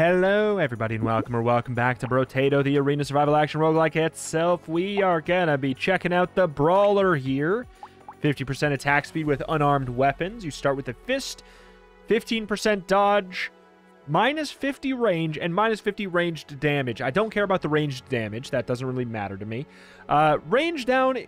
Hello, everybody, and welcome or welcome back to Brotato, the arena survival action roguelike itself. We are gonna be checking out the Brawler here. 50% attack speed with unarmed weapons. You start with a fist, 15% dodge, minus 50 range, and minus 50 ranged damage. I don't care about the ranged damage. That doesn't really matter to me. Uh, range down,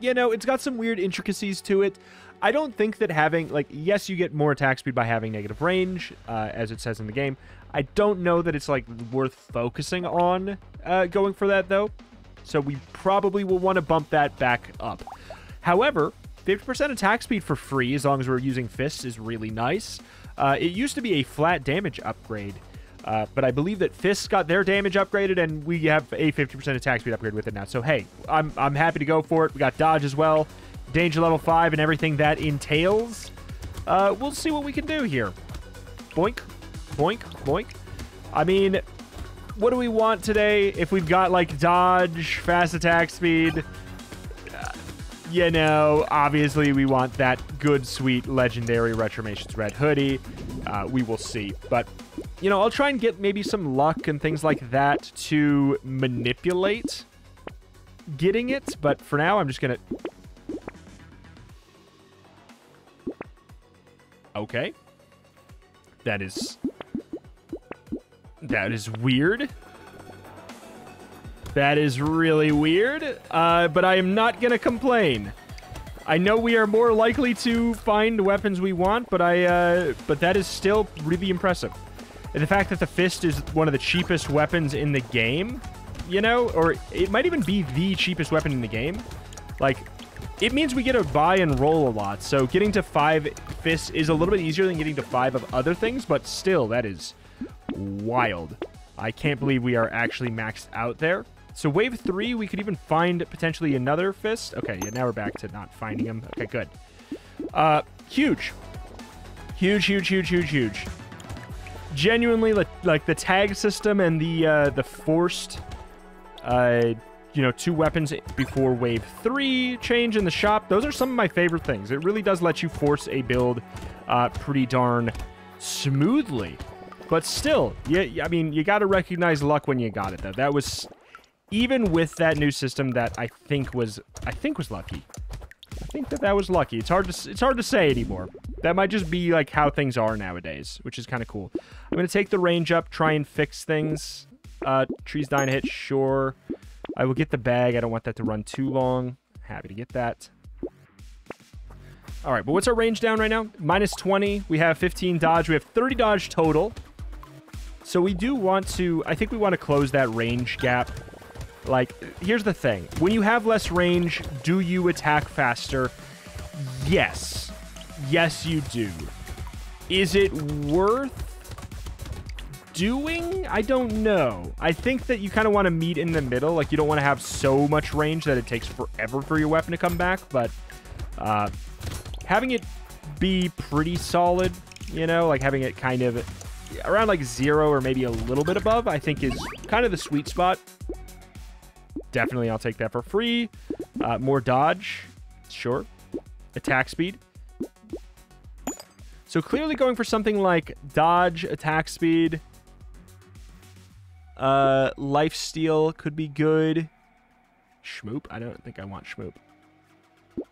you know, it's got some weird intricacies to it. I don't think that having, like, yes, you get more attack speed by having negative range, uh, as it says in the game. I don't know that it's, like, worth focusing on uh, going for that, though. So we probably will want to bump that back up. However, 50% attack speed for free, as long as we're using fists, is really nice. Uh, it used to be a flat damage upgrade, uh, but I believe that fists got their damage upgraded, and we have a 50% attack speed upgrade with it now. So, hey, I'm, I'm happy to go for it. We got dodge as well danger level 5 and everything that entails. Uh, we'll see what we can do here. Boink, boink, boink. I mean, what do we want today? If we've got, like, dodge, fast attack speed, uh, you know, obviously we want that good, sweet, legendary Retromations Red Hoodie. Uh, we will see. But, you know, I'll try and get maybe some luck and things like that to manipulate getting it. But for now, I'm just going to Okay. That is... That is weird. That is really weird, uh, but I am not going to complain. I know we are more likely to find weapons we want, but I, uh, but that is still really impressive. And the fact that the fist is one of the cheapest weapons in the game, you know, or it might even be the cheapest weapon in the game. Like, it means we get to buy and roll a lot. So getting to five fists is a little bit easier than getting to five of other things, but still, that is wild. I can't believe we are actually maxed out there. So wave three, we could even find potentially another fist. Okay, yeah, now we're back to not finding them. Okay, good. Uh, huge. Huge, huge, huge, huge, huge. Genuinely, like, like the tag system and the uh, the forced uh, you know, two weapons before wave three change in the shop. Those are some of my favorite things. It really does let you force a build uh, pretty darn smoothly. But still, yeah, I mean, you got to recognize luck when you got it, though. That was, even with that new system that I think was, I think was lucky. I think that that was lucky. It's hard to, it's hard to say anymore. That might just be like how things are nowadays, which is kind of cool. I'm going to take the range up, try and fix things. Uh, trees dying hit, sure. I will get the bag. I don't want that to run too long. Happy to get that. All right, but what's our range down right now? Minus 20. We have 15 dodge. We have 30 dodge total. So we do want to... I think we want to close that range gap. Like, here's the thing. When you have less range, do you attack faster? Yes. Yes, you do. Is it worth doing? I don't know. I think that you kind of want to meet in the middle. Like, you don't want to have so much range that it takes forever for your weapon to come back, but uh, having it be pretty solid, you know, like having it kind of around like zero or maybe a little bit above, I think is kind of the sweet spot. Definitely, I'll take that for free. Uh, more dodge, sure. Attack speed. So clearly going for something like dodge, attack speed, uh, life steal could be good. Schmoop? I don't think I want Schmoop.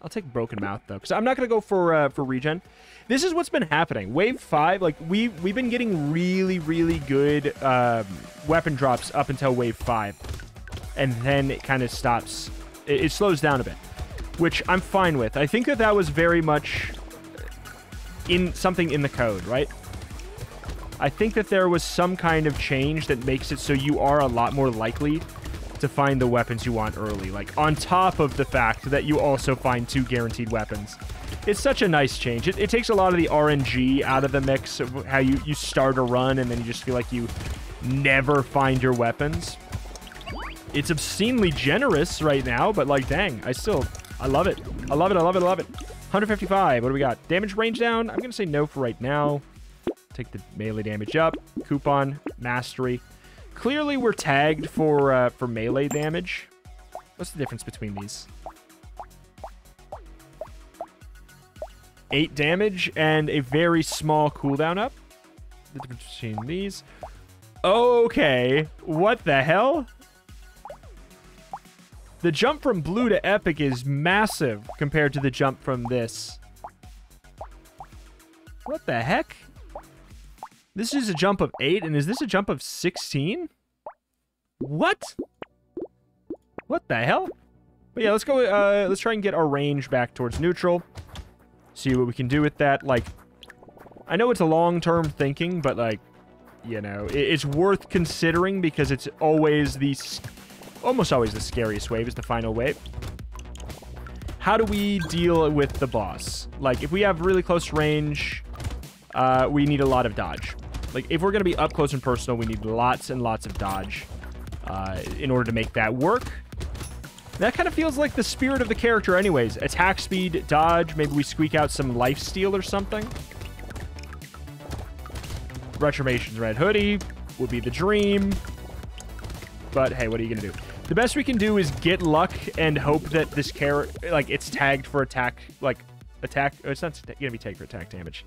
I'll take Broken Mouth, though, because I'm not going to go for uh, for regen. This is what's been happening. Wave 5, like, we, we've been getting really, really good um, weapon drops up until Wave 5. And then it kind of stops. It, it slows down a bit, which I'm fine with. I think that that was very much in something in the code, right? I think that there was some kind of change that makes it so you are a lot more likely to find the weapons you want early. Like, on top of the fact that you also find two guaranteed weapons. It's such a nice change. It, it takes a lot of the RNG out of the mix of how you, you start a run and then you just feel like you never find your weapons. It's obscenely generous right now, but like, dang, I still, I love it. I love it, I love it, I love it. 155, what do we got? Damage range down? I'm to say no for right now. Take the melee damage up. Coupon, mastery. Clearly, we're tagged for uh, for melee damage. What's the difference between these? Eight damage and a very small cooldown up. The difference between these. Okay. What the hell? The jump from blue to epic is massive compared to the jump from this. What the heck? This is a jump of 8, and is this a jump of 16? What? What the hell? But yeah, let's go, uh, let's try and get our range back towards neutral. See what we can do with that. Like, I know it's a long-term thinking, but like, you know, it, it's worth considering because it's always the, almost always the scariest wave is the final wave. How do we deal with the boss? Like, if we have really close range, uh, we need a lot of dodge. Like, if we're going to be up close and personal, we need lots and lots of dodge uh, in order to make that work. That kind of feels like the spirit of the character anyways. Attack speed, dodge, maybe we squeak out some life steal or something. Retromation's red hoodie would be the dream. But hey, what are you going to do? The best we can do is get luck and hope that this character, like, it's tagged for attack, like, attack. Oh, it's not going to be tagged for attack damage.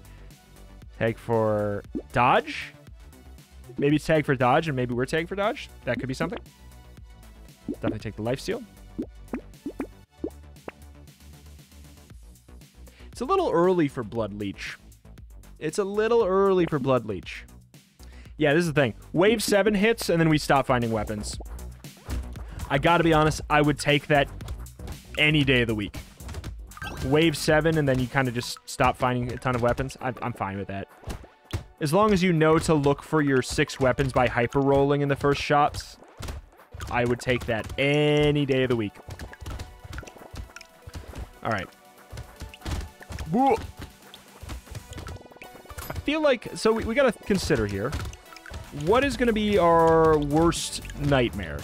Tag for dodge. Maybe it's tagged for dodge, and maybe we're tagged for dodge. That could be something. Definitely take the life steal. It's a little early for Blood Leech. It's a little early for Blood Leech. Yeah, this is the thing. Wave 7 hits, and then we stop finding weapons. I gotta be honest, I would take that any day of the week. Wave 7, and then you kind of just stop finding a ton of weapons. I'm, I'm fine with that. As long as you know to look for your six weapons by hyper rolling in the first shops, I would take that any day of the week. All right. Whoa. I feel like, so we, we got to consider here. What is going to be our worst nightmare?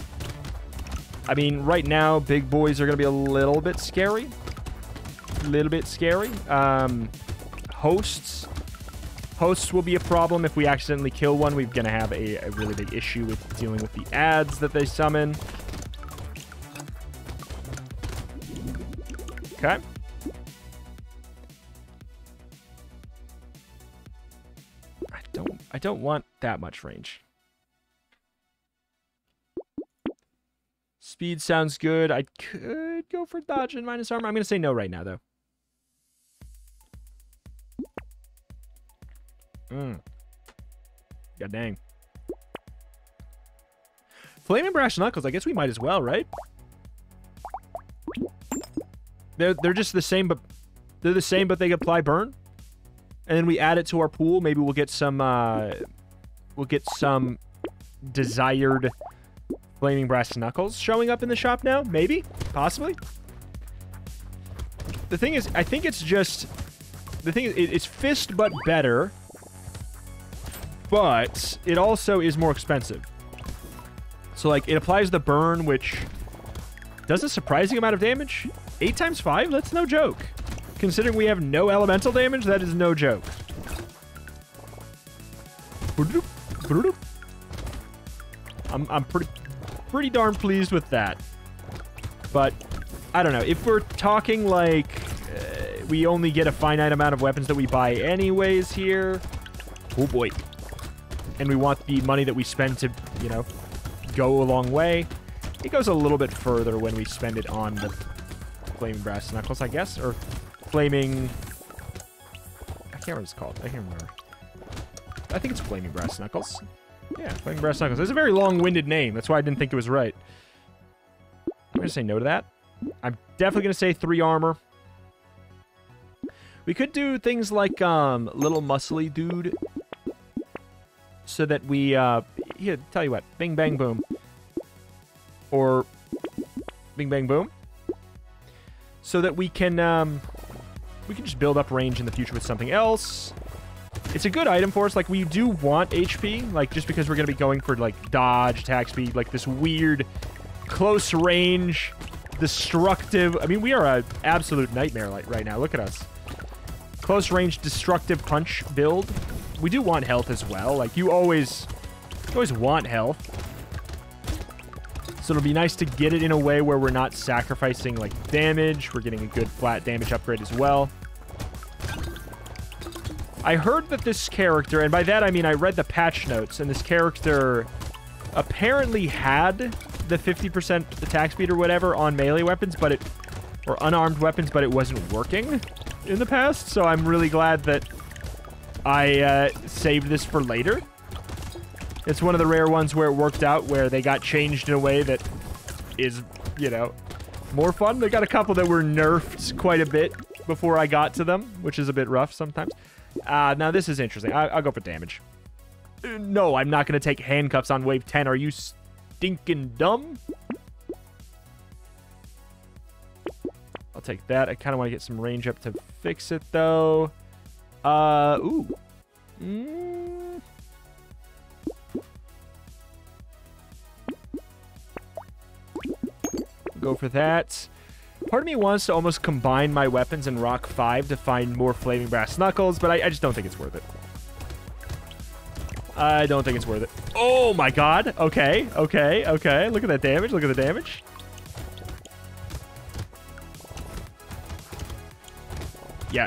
I mean, right now, big boys are going to be a little bit scary. A little bit scary. Um, hosts. Hosts will be a problem. If we accidentally kill one, we're going to have a, a really big issue with dealing with the ads that they summon. Okay. I don't I don't want that much range. Speed sounds good. I could go for dodge and minus armor. I'm going to say no right now, though. Mm. God dang. Flaming Brass Knuckles. I guess we might as well, right? They're they're just the same, but they're the same, but they apply burn. And then we add it to our pool. Maybe we'll get some. Uh, we'll get some desired Flaming Brass Knuckles showing up in the shop now. Maybe, possibly. The thing is, I think it's just the thing is, it's fist but better, but it also is more expensive. So like it applies the burn, which does a surprising amount of damage. Eight times five? That's no joke. Considering we have no elemental damage, that is no joke. I'm, I'm pretty, pretty darn pleased with that. But, I don't know. If we're talking like uh, we only get a finite amount of weapons that we buy anyways here. Oh boy. And we want the money that we spend to, you know, go a long way. It goes a little bit further when we spend it on the flaming brass knuckles, I guess, or flaming... I can't remember what it's called. I can't remember. I think it's flaming brass knuckles. Yeah, flaming brass knuckles. It's a very long-winded name. That's why I didn't think it was right. I'm going to say no to that. I'm definitely going to say three armor. We could do things like um, little muscly dude so that we, uh, here, tell you what, bing, bang, boom. Or bing, bang, boom. So that we can, um, we can just build up range in the future with something else. It's a good item for us. Like, we do want HP, like, just because we're going to be going for, like, dodge, attack speed, like, this weird close range, destructive... I mean, we are an absolute nightmare right now. Look at us. Close range, destructive punch build. We do want health as well. Like, you always... You always want health. So it'll be nice to get it in a way where we're not sacrificing, like, damage. We're getting a good flat damage upgrade as well. I heard that this character, and by that I mean I read the patch notes, and this character apparently had the 50% attack speed or whatever on melee weapons, but it or unarmed weapons, but it wasn't working in the past. So I'm really glad that I uh, saved this for later. It's one of the rare ones where it worked out, where they got changed in a way that is, you know, more fun. They got a couple that were nerfed quite a bit before I got to them, which is a bit rough sometimes. Uh, now, this is interesting. I will go for damage. Uh, no, I'm not going to take handcuffs on wave 10. Are you stinking dumb? I'll take that. I kind of want to get some range up to fix it, though. Uh, ooh. Mm. Go for that. Part of me wants to almost combine my weapons and rock 5 to find more Flaming Brass Knuckles, but I, I just don't think it's worth it. I don't think it's worth it. Oh my god. Okay, okay, okay. Look at that damage. Look at the damage. Yeah.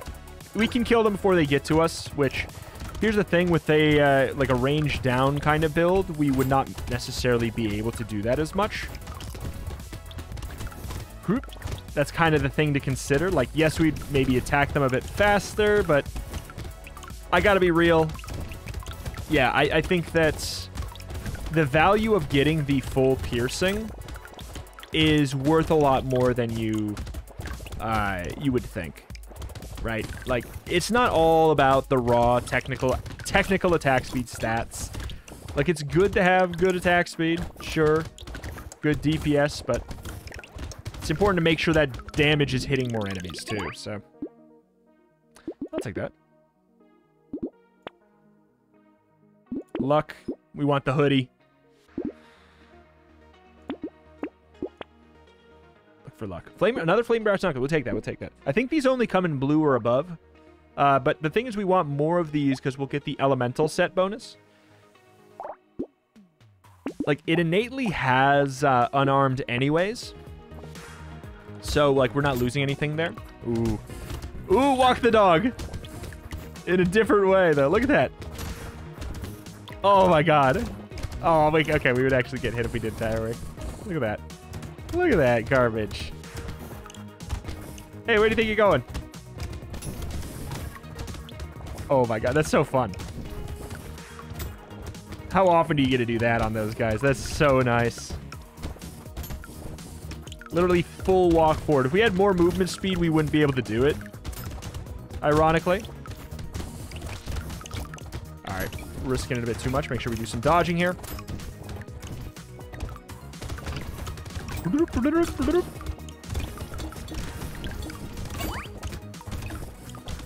We can kill them before they get to us, which... Here's the thing, with a, uh, like a range down kind of build, we would not necessarily be able to do that as much. That's kind of the thing to consider. Like, yes, we'd maybe attack them a bit faster, but I gotta be real. Yeah, I, I think that the value of getting the full piercing is worth a lot more than you uh, you would think right? Like, it's not all about the raw technical technical attack speed stats. Like, it's good to have good attack speed, sure. Good DPS, but it's important to make sure that damage is hitting more enemies, too, so... I'll take that. Luck. We want the hoodie. For luck. Flame, another flame brass knuckle. We'll take that. We'll take that. I think these only come in blue or above. Uh, but the thing is, we want more of these because we'll get the elemental set bonus. Like, it innately has uh, unarmed anyways. So, like, we're not losing anything there. Ooh. Ooh, walk the dog. In a different way, though. Look at that. Oh, my God. Oh, okay, we would actually get hit if we did right? Look at that. Look at that garbage. Hey, where do you think you're going? Oh my god, that's so fun. How often do you get to do that on those guys? That's so nice. Literally full walk forward. If we had more movement speed, we wouldn't be able to do it. Ironically. Alright, risking it a bit too much. Make sure we do some dodging here.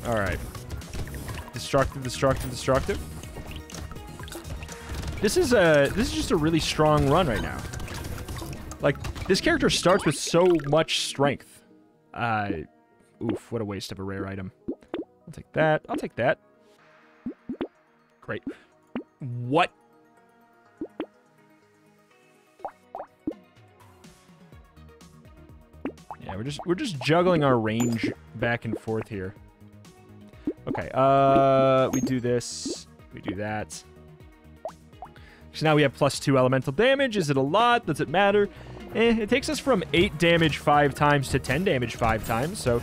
Alright. Destructive, destructive, destructive. This is a this is just a really strong run right now. Like, this character starts with so much strength. Uh oof, what a waste of a rare item. I'll take that. I'll take that. Great. What we're just we're just juggling our range back and forth here. Okay, uh, we do this, we do that. So now we have plus two elemental damage. Is it a lot? Does it matter? Eh, it takes us from eight damage five times to 10 damage five times. So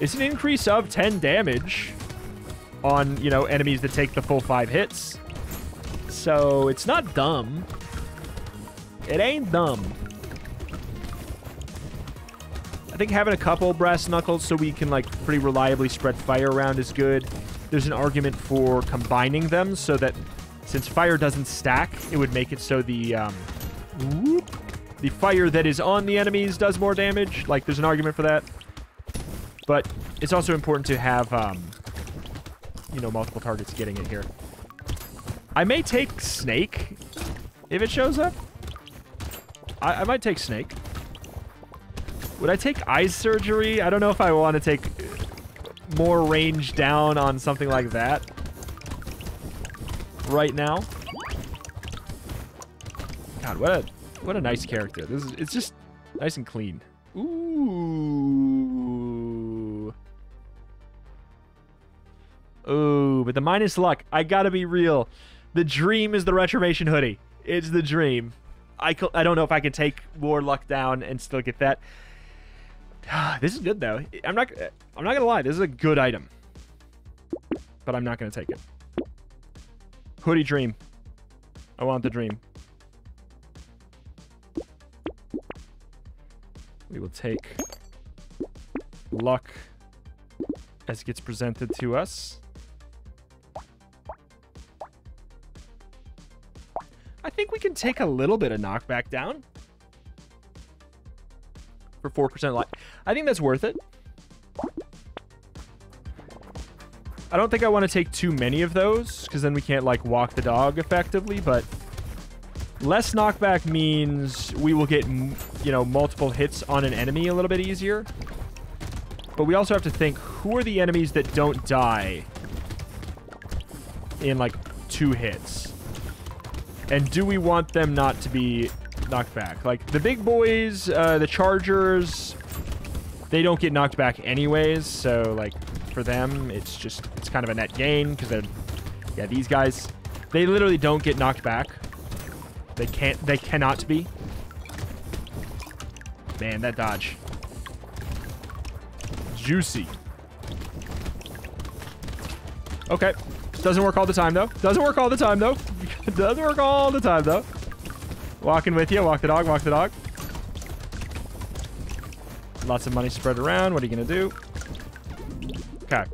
it's an increase of 10 damage on, you know, enemies that take the full five hits. So it's not dumb. It ain't dumb. I think having a couple brass knuckles so we can like pretty reliably spread fire around is good. There's an argument for combining them so that since fire doesn't stack, it would make it so the um, whoop, the fire that is on the enemies does more damage. Like there's an argument for that. But it's also important to have um, you know multiple targets getting it here. I may take Snake if it shows up. I, I might take Snake. Would I take eye surgery? I don't know if I want to take more range down on something like that right now. God, what a what a nice character. This is it's just nice and clean. Ooh. Ooh, but the minus luck. I gotta be real. The dream is the Retromation hoodie. It's the dream. I, I don't know if I can take more luck down and still get that. this is good though. I'm not I'm not gonna lie. This is a good item, but I'm not gonna take it. Hoodie dream. I want the dream. We will take luck as it gets presented to us. I think we can take a little bit of knockback down for 4% life. I think that's worth it. I don't think I want to take too many of those because then we can't like walk the dog effectively, but less knockback means we will get, you know, multiple hits on an enemy a little bit easier. But we also have to think, who are the enemies that don't die in like two hits? And do we want them not to be knocked back? Like the big boys, uh, the chargers, they don't get knocked back anyways. So like for them, it's just, it's kind of a net gain because they're, yeah, these guys, they literally don't get knocked back. They can't, they cannot be. Man, that dodge. Juicy. Okay. Doesn't work all the time, though. Doesn't work all the time, though. Doesn't work all the time, though. Walking with you. Walk the dog. Walk the dog. Lots of money spread around. What are you going to do? Okay.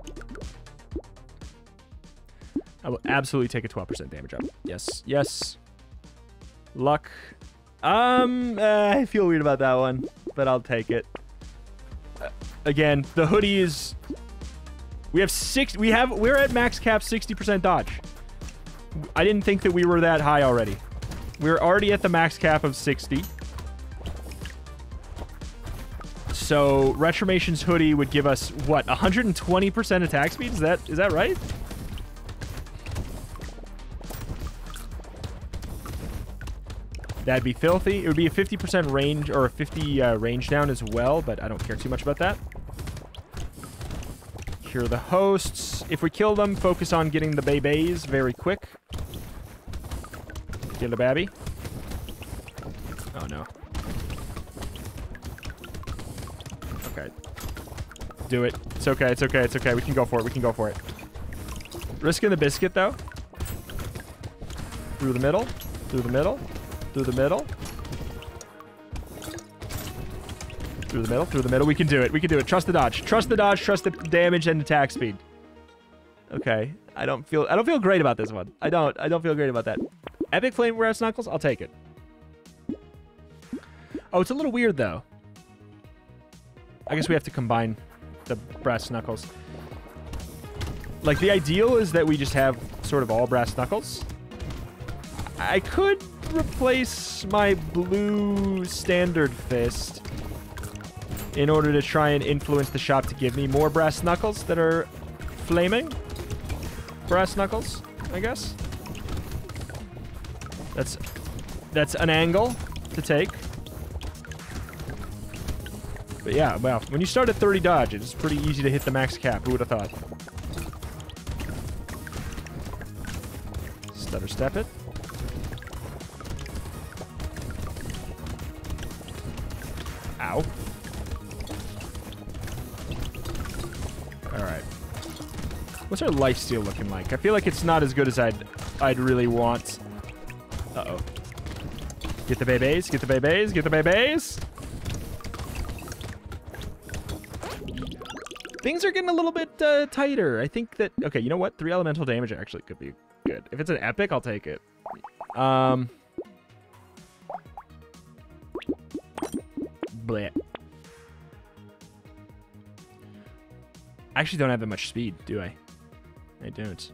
I will absolutely take a 12% damage up. Yes. Yes. Luck. Um, uh, I feel weird about that one, but I'll take it. Uh, again, the hoodie is... We have six... We have... We're at max cap 60% dodge. I didn't think that we were that high already. We're already at the max cap of 60. So, Retromation's hoodie would give us, what, 120% attack speed? Is that is that right? That'd be filthy. It would be a 50% range or a 50 uh, range down as well, but I don't care too much about that. Cure the hosts. If we kill them, focus on getting the babies very quick. Kill the babby. Oh, no. Do it. It's okay. It's okay. It's okay. We can go for it. We can go for it. Risking the biscuit, though. Through the middle. Through the middle. Through the middle. Through the middle. Through the middle. We can do it. We can do it. Trust the dodge. Trust the dodge. Trust the damage and attack speed. Okay. I don't feel I don't feel great about this one. I don't. I don't feel great about that. Epic Flame Brass Knuckles? I'll take it. Oh, it's a little weird, though. I guess we have to combine the Brass Knuckles. Like, the ideal is that we just have sort of all Brass Knuckles. I could replace my blue standard fist in order to try and influence the shop to give me more brass knuckles that are flaming. Brass knuckles, I guess. That's that's an angle to take. But yeah, well, when you start at 30 dodge, it's pretty easy to hit the max cap. Who would have thought? Stutter step it. Ow. Alright. What's our life lifesteal looking like? I feel like it's not as good as I'd I'd really want. Uh-oh. Get the babies, get the babies, get the babies! Things are getting a little bit uh, tighter. I think that... Okay, you know what? Three elemental damage actually could be good. If it's an epic, I'll take it. Um... Bleh. I actually don't have that much speed, do I? I don't.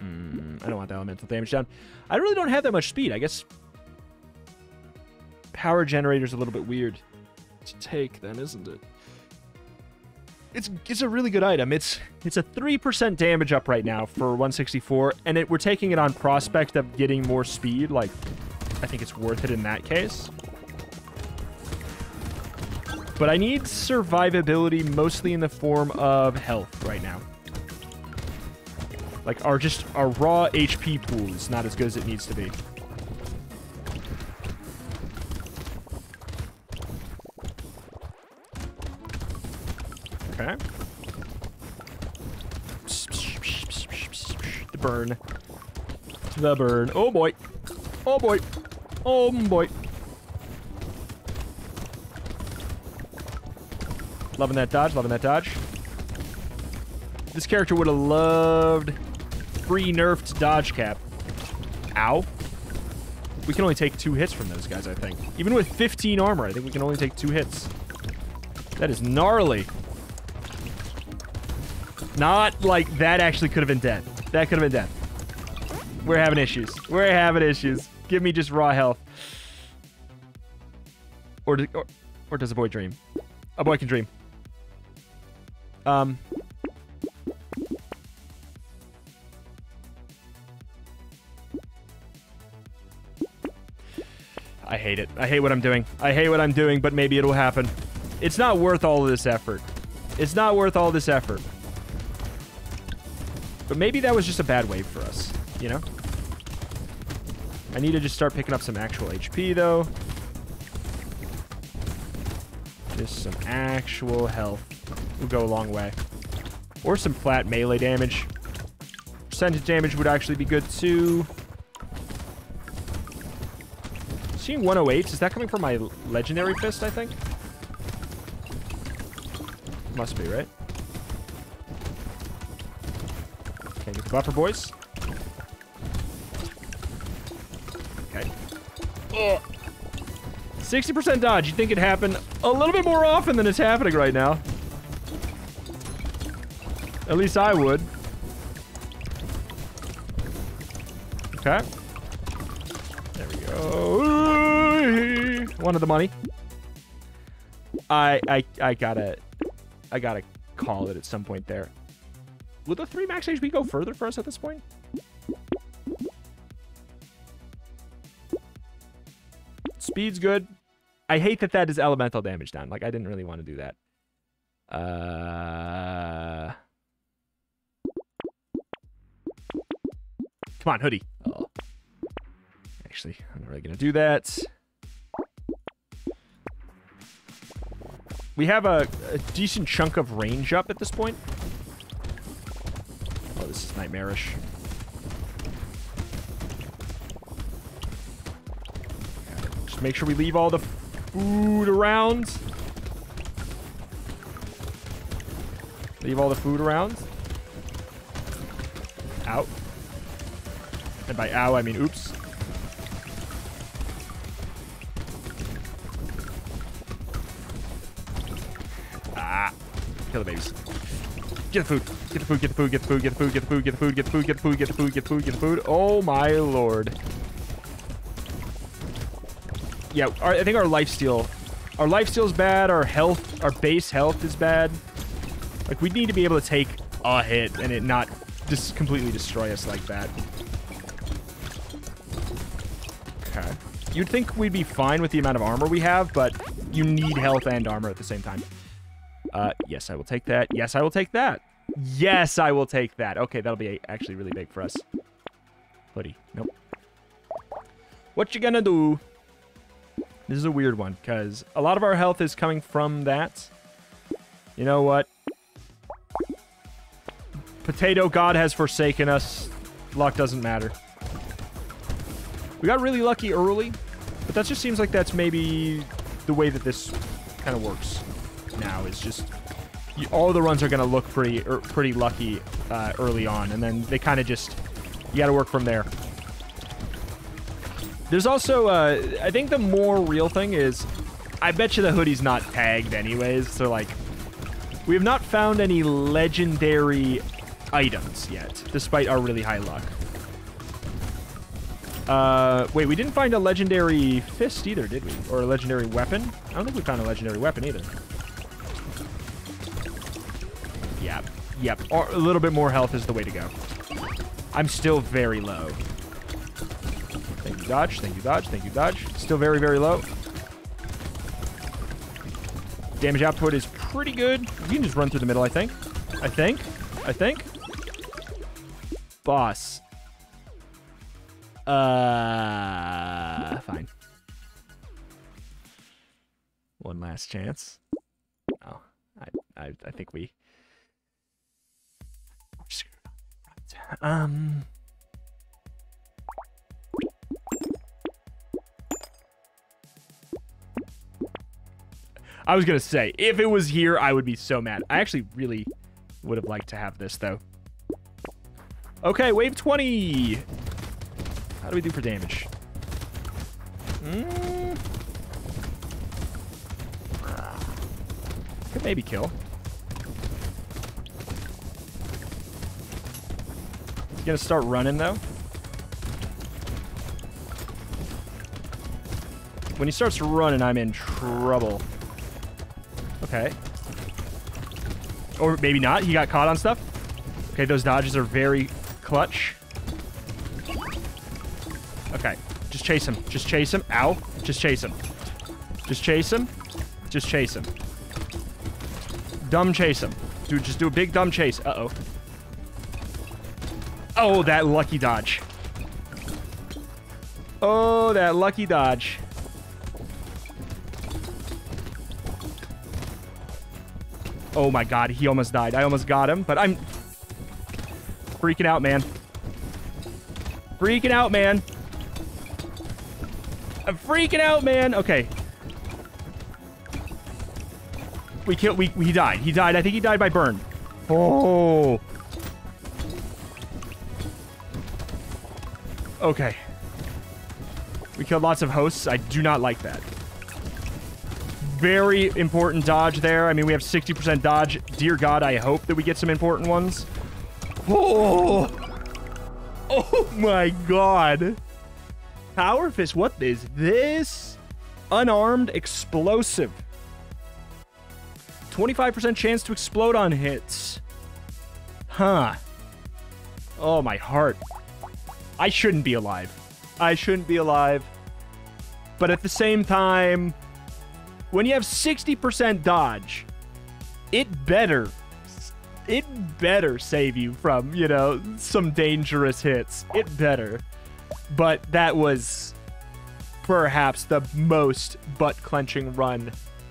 Mm, I don't want the elemental damage down. I really don't have that much speed. I guess power generator's a little bit weird to take then, isn't it? It's it's a really good item. It's it's a 3% damage up right now for 164 and it we're taking it on prospect of getting more speed like I think it's worth it in that case. But I need survivability mostly in the form of health right now. Like, our just our raw HP pool is not as good as it needs to be. Burn. The burn. Oh boy. Oh boy. Oh boy. Loving that dodge, loving that dodge. This character would have loved free nerfed dodge cap. Ow. We can only take two hits from those guys, I think. Even with 15 armor, I think we can only take two hits. That is gnarly. Not like that actually could have been dead. That could have been dead. We're having issues. We're having issues. Give me just raw health. Or, or, or does a boy dream? A boy can dream. Um. I hate it. I hate what I'm doing. I hate what I'm doing, but maybe it'll happen. It's not worth all of this effort. It's not worth all this effort. But maybe that was just a bad wave for us, you know? I need to just start picking up some actual HP, though. Just some actual health will go a long way. Or some flat melee damage. Percentage damage would actually be good, too. Seeing 108s, is that coming from my legendary fist, I think? Must be, right? Buffer, boys. Okay. 60% dodge. You'd think it'd happen a little bit more often than it's happening right now. At least I would. Okay. There we go. One of the money. I I I gotta I gotta call it at some point there. Will the three max HP go further for us at this point? Speed's good. I hate that that is elemental damage down. Like, I didn't really want to do that. Uh... Come on, hoodie. Oh. Actually, I'm not really going to do that. We have a, a, decent chunk of range up at this point. This is nightmarish. Just make sure we leave all the food around. Leave all the food around. Out. And by ow, I mean oops. Ah. Kill the babies. Get the food. Get the food, get the food, get the food, get the food, get the food, get the food, get the food, get the food, get the food, get the food, get the food. Oh my lord. Yeah, our, I think our life steal, our life steal's bad, our health, our base health is bad. Like, we need to be able to take a hit and it not just completely destroy us like that. Okay. You'd think we'd be fine with the amount of armor we have, but you need health and armor at the same time. Uh, yes, I will take that. Yes, I will take that. Yes, I will take that. Okay, that'll be actually really big for us. Hoodie. Nope. What you gonna do? This is a weird one, because a lot of our health is coming from that. You know what? Potato God has forsaken us. Luck doesn't matter. We got really lucky early, but that just seems like that's maybe the way that this kind of works now is just you, all the runs are going to look pretty er, pretty lucky uh, early on, and then they kind of just you got to work from there. There's also, uh, I think the more real thing is, I bet you the hoodie's not tagged anyways, so like, we have not found any legendary items yet, despite our really high luck. Uh, wait, we didn't find a legendary fist either, did we? Or a legendary weapon? I don't think we found a legendary weapon either. Yep. Or a little bit more health is the way to go. I'm still very low. Thank you, dodge. Thank you, dodge. Thank you, dodge. Still very, very low. Damage output is pretty good. We can just run through the middle, I think. I think. I think. Boss. Uh, fine. One last chance. Oh, I, I, I think we. Um. I was gonna say, if it was here, I would be so mad. I actually really would have liked to have this, though. Okay, wave 20! How do we do for damage? Mm. Could maybe kill. He's gonna start running, though. When he starts running, I'm in trouble. Okay. Or maybe not. He got caught on stuff. Okay, those dodges are very clutch. Okay. Just chase him. Just chase him. Ow. Just chase him. Just chase him. Just chase him. Dumb chase him. Dude, just do a big dumb chase. Uh-oh. Oh, that lucky dodge. Oh, that lucky dodge. Oh my god, he almost died. I almost got him, but I'm freaking out, man. Freaking out, man. I'm freaking out, man. Okay. We killed. We he died. He died. I think he died by burn. Oh. Okay. We killed lots of hosts. I do not like that very important dodge there. I mean, we have 60% dodge. Dear God, I hope that we get some important ones. Oh! Oh my God. Power Fist, what is this? Unarmed explosive. 25% chance to explode on hits. Huh. Oh, my heart. I shouldn't be alive. I shouldn't be alive. But at the same time, when you have 60% dodge, it better it better save you from, you know, some dangerous hits. It better. But that was perhaps the most butt clenching run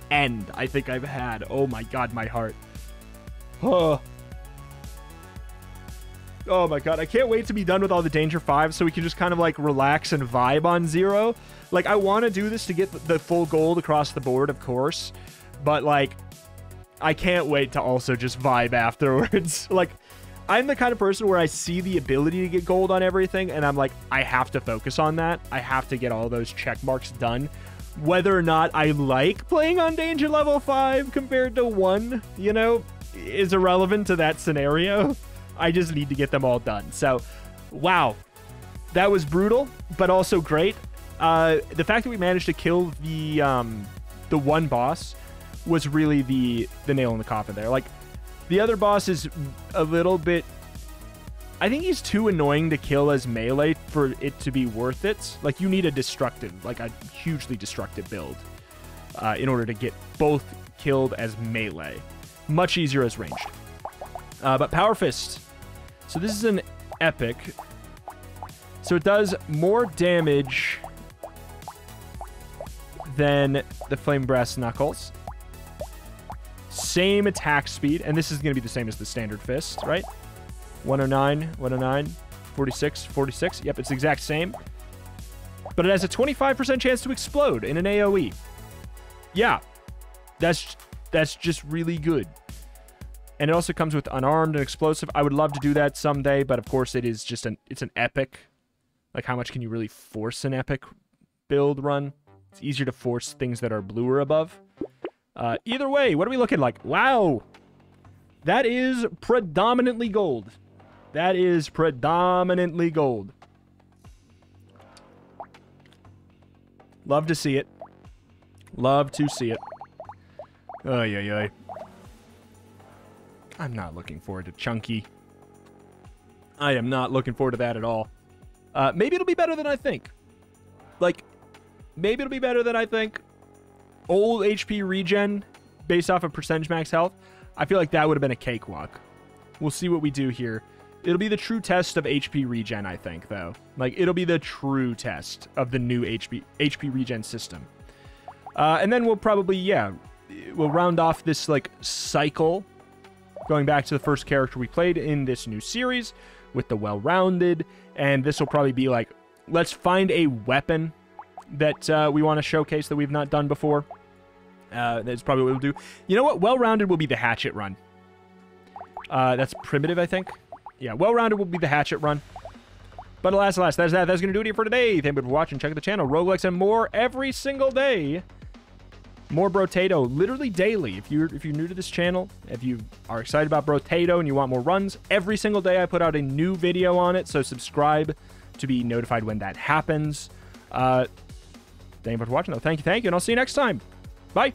end I think I've had. Oh my god, my heart. Oh. Oh my god, I can't wait to be done with all the Danger 5 so we can just kind of like relax and vibe on Zero. Like, I want to do this to get the full gold across the board, of course, but like, I can't wait to also just vibe afterwards. like, I'm the kind of person where I see the ability to get gold on everything, and I'm like, I have to focus on that. I have to get all those check marks done. Whether or not I like playing on danger level 5 compared to 1, you know, is irrelevant to that scenario. I just need to get them all done. So, wow. That was brutal, but also great. Uh, the fact that we managed to kill the um, the one boss was really the the nail in the coffin there. Like the other boss is a little bit. I think he's too annoying to kill as melee for it to be worth it. Like you need a destructive, like a hugely destructive build, uh, in order to get both killed as melee. Much easier as ranged. Uh, but Power Fist. So this is an epic. So it does more damage than the Flame Brass Knuckles. Same attack speed, and this is going to be the same as the standard fist, right? 109, 109, 46, 46. Yep, it's the exact same. But it has a 25% chance to explode in an AoE. Yeah, that's that's just really good. And it also comes with unarmed and explosive. I would love to do that someday, but of course it is just an it's an epic. Like how much can you really force an epic build run? It's easier to force things that are blue or above. Uh, either way, what are we looking like? Wow. That is predominantly gold. That is predominantly gold. Love to see it. Love to see it. Oh, yeah, yeah. I'm not looking forward to Chunky. I am not looking forward to that at all. Uh, maybe it'll be better than I think. Like, Maybe it'll be better than I think. Old HP regen based off of percentage max health, I feel like that would have been a cakewalk. We'll see what we do here. It'll be the true test of HP regen, I think, though. Like, it'll be the true test of the new HP, HP regen system. Uh, and then we'll probably, yeah, we'll round off this, like, cycle, going back to the first character we played in this new series with the well-rounded, and this will probably be like, let's find a weapon that uh, we want to showcase that we've not done before. Uh, that's probably what we'll do. You know what? Well-rounded will be the hatchet run. Uh, that's primitive, I think. Yeah, well-rounded will be the hatchet run. But alas, alas, that's that. That's going to do it here for today. Thank you for watching. Check out the channel. Roguelikes and more every single day. More Brotato, literally daily. If you're if you're new to this channel, if you are excited about Brotato and you want more runs, every single day I put out a new video on it. So subscribe to be notified when that happens. Uh, thank you for watching, though. Thank you, thank you, and I'll see you next time. Bye.